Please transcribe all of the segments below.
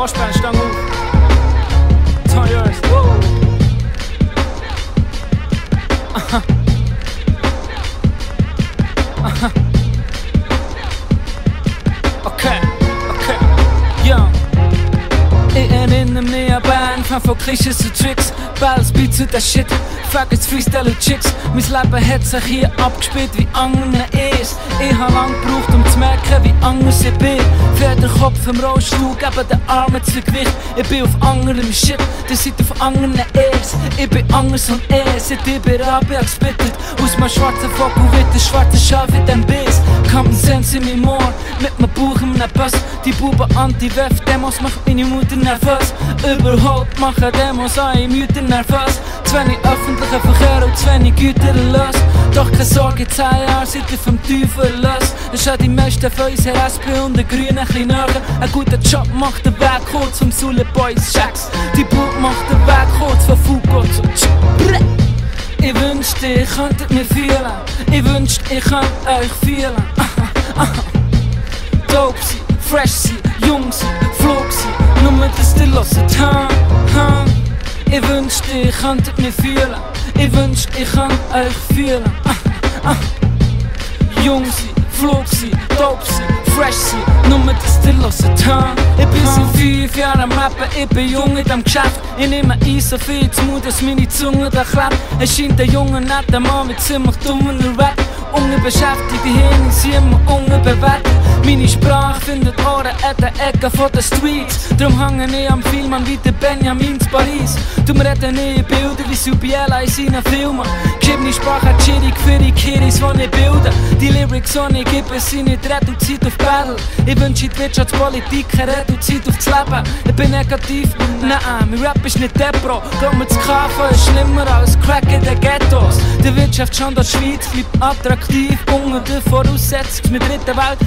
Rossbein, Tires, Okay, okay, yeah. It ain't in the me, Band, von Klischees und Tricks, Bells, Beats und der Shit. Faggots, Freestyle und Chicks. Mein Leben hat sich hier abgespielt wie anderen ist. Ich hab lang gebraucht, um zu merken, wie anders ich bin. Für den Kopf im Rollstuhl, geben den Armen zu Gewicht. Ich bin auf anderem Shit, ihr seid auf anderen Airs. Ich bin anders und er, seit ich bei Rabia gespittet. Aus meinem schwarzen Vogel wird ein schwarzer Schaf in dem Biss. Common Sense in meinem Ohr, mit meinem Bauch einem Bus. Die Buben Anti-Wef-Demos macht meine Mutter nervös. Überhaupt machen Demos alle Mütter nervös. Zu wenig öffentlicher Verkehr und zu wenig Güter los. Doch keine Sorge, 10 Jahre seid ihr vom Teufel los. Es schon die meisten von uns SP und den Grünen ein bisschen näher. Ein guter Job macht den Weg kurz vom Sule Boys Shacks. Die Boot macht den Weg kurz von Fugo zu. Ich wünschte, ihr könntet mich fühlen. Ich wünschte, ich könnt euch fühlen. Wünschte, ihr könntet mich fühlen. Ich wünschte, ich könnt euch fühlen. Ah, ah. Jung sein, flog sein, dope sein, fresh sein. Nur dass ihr hört, ha. Ich bin seit fünf Jahren am Rappen, ich bin jung in dem Geschäft. Ich nehme ein so viel zu Mut, dass meine Zunge da klebt. Es scheint ein junger, netter Mann mit ziemlich dummer Rap. Unbeschäftigte Hirne sind immer unbewertet. Meine Sprache findet Ohren an den Ecken den Streets. Drum hänge ich am Filmen wie der Benjamin zu Paris. Drum reden ich Bilder wie Subiela in seinen Filmen. Geschriebene Sprache hat schwierig für die Kiris, die ich bilde. Die Lyrics, die ich gebe, sind nicht reduziert auf Battle. Ich wünsche die Wirtschaftspolitik reduziert auf das Leben. Ich bin negativ, nein, mein Rap ist nicht Depro. Mir, das KV ist schlimmer als Crack in den Ghettos. Der Wirtschaftsstandort Schweiz bleibt attraktiv unter der Voraussetzung mit dritten Welt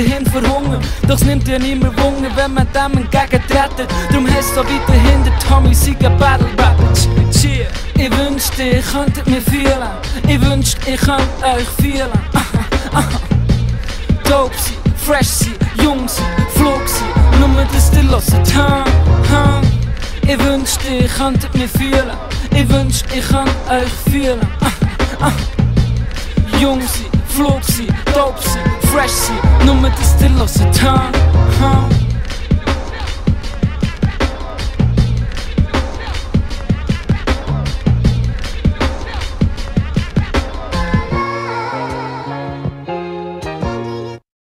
weiterhin. Doch es nimmt ja niemand Wunder, wenn man dem entgegentreten. Darum heißt so weiterhin der Tommy Sieger Battle Rapper. Cheer. Ich wünschte, ihr könntet mich fühlen. Ich wünschte, ich könnt euch fühlen. Dope sein, fresh sein, jung sein, flog sein. Nur dass ihr hört, ha. Ich wünschte, ihr könntet mich fühlen. Ich wünschte, ich könnt euch fühlen. Jung sein, flog sein, dope sein, mercy, no matter still lost the time. Huh?